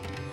you